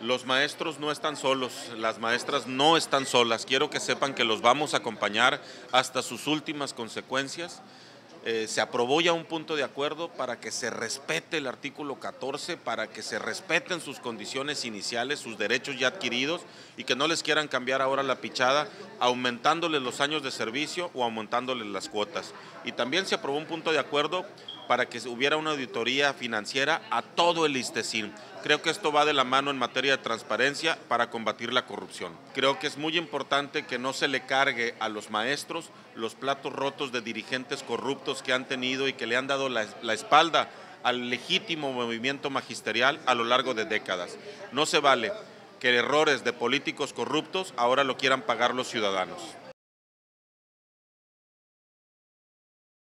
Los maestros no están solos, las maestras no están solas. Quiero que sepan que los vamos a acompañar hasta sus últimas consecuencias. Eh, se aprobó ya un punto de acuerdo para que se respete el artículo 14, para que se respeten sus condiciones iniciales, sus derechos ya adquiridos y que no les quieran cambiar ahora la pichada aumentándoles los años de servicio o aumentándoles las cuotas. Y también se aprobó un punto de acuerdo para que hubiera una auditoría financiera a todo el ISTESIN. Creo que esto va de la mano en materia de transparencia para combatir la corrupción. Creo que es muy importante que no se le cargue a los maestros los platos rotos de dirigentes corruptos que han tenido y que le han dado la, la espalda al legítimo movimiento magisterial a lo largo de décadas. No se vale que errores de políticos corruptos ahora lo quieran pagar los ciudadanos.